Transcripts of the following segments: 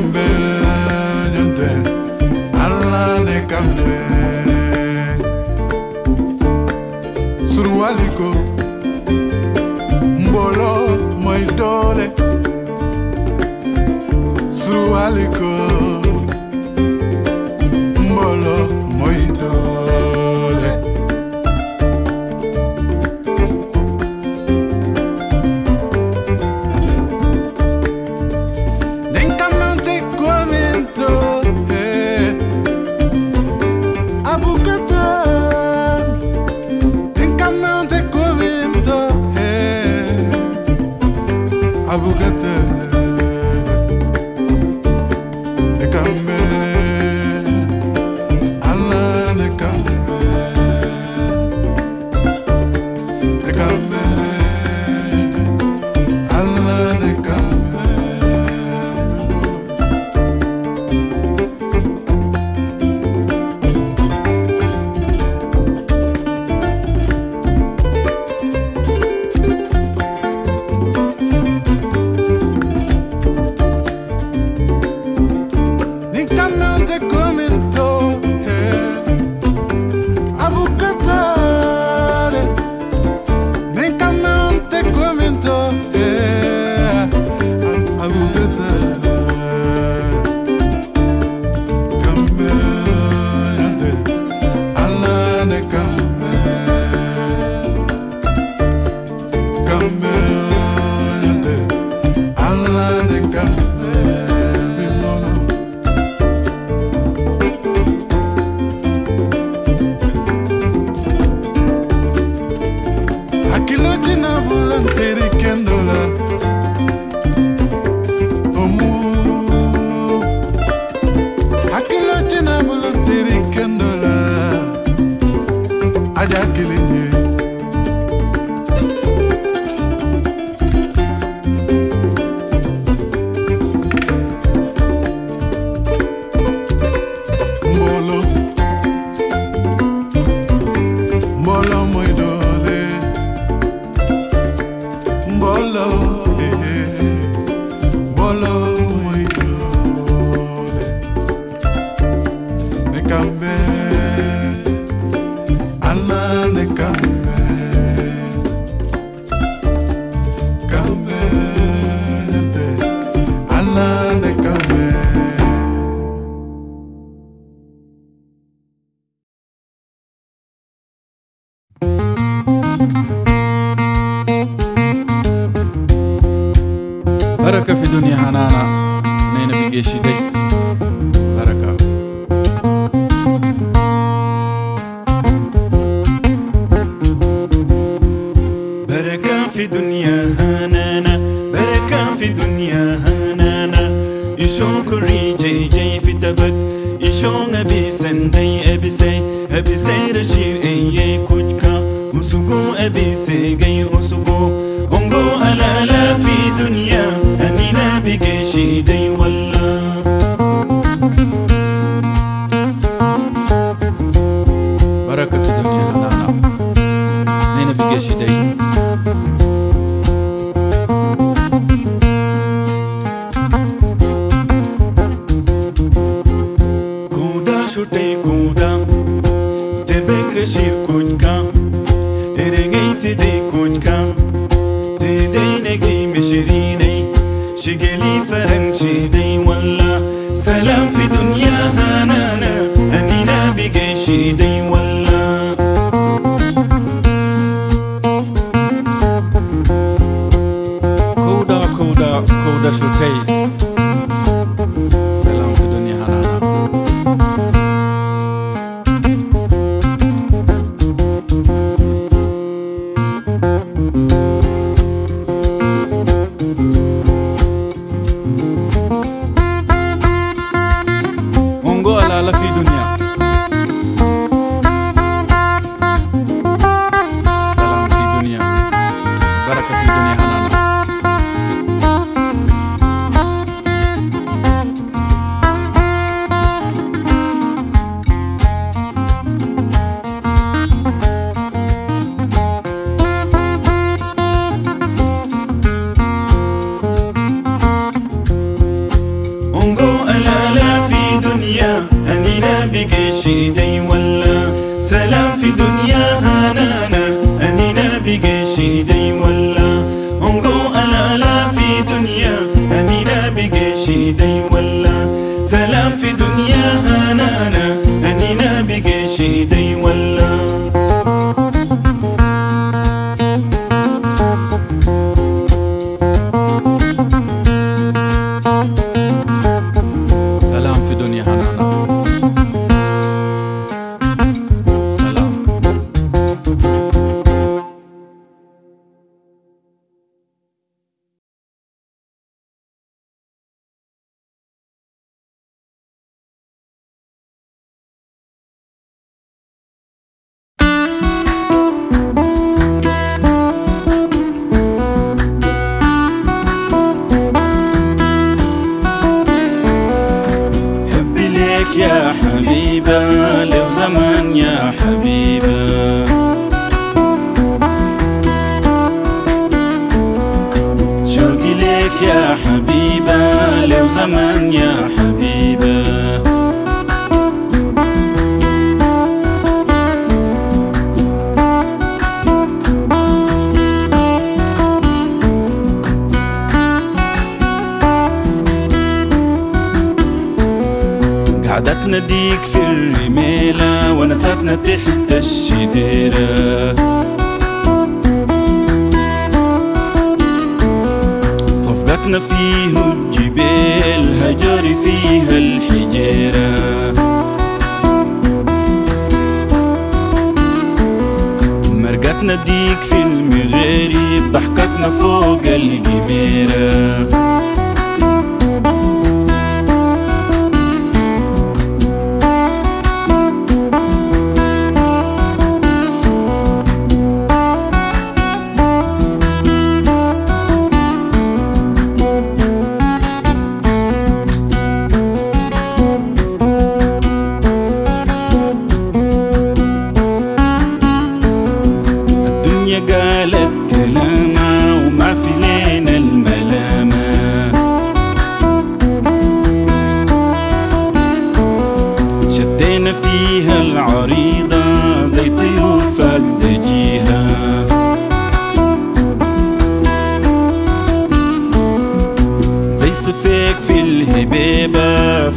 kambe nyonte alla ne kambe surwaliko mbolo moy doole surwaliko சின்ன உள்ளம் தெரு في تبك إشون أبي سندي أبي سي أبي سي رشير أي كوجكا وسوغو أبي سي جي وسوغو أنغو ألا لا في دنيا أنينا بيجي دي والله baraka fi duniya hanana nena bige shi dai Eregeyti de kujka Dedeyne giyme şiriney Şigeli ferençi dey valla Selam fi dünya hanana Enina bir geçi dey valla kouda kouda kouda shutei salam البركة في دنيا هنانا شي دي ولا سلام في دنيا هنانا لو زمان يا حبيبة. قعدتنا ديك في الرميلة ونساتنا تحت الشديرة. صفقتنا فيه مرقتنا ديك في المغارب ضحكتنا فوق الجميرة.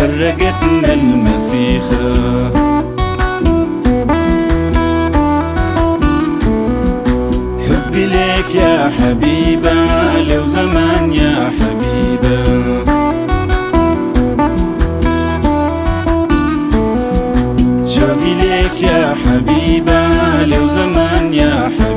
فرقتنا المسيخة حبي لك يا حبيبة لو زمان يا حبيبة. شوقي لك يا حبيبة لو زمان يا حبيبة.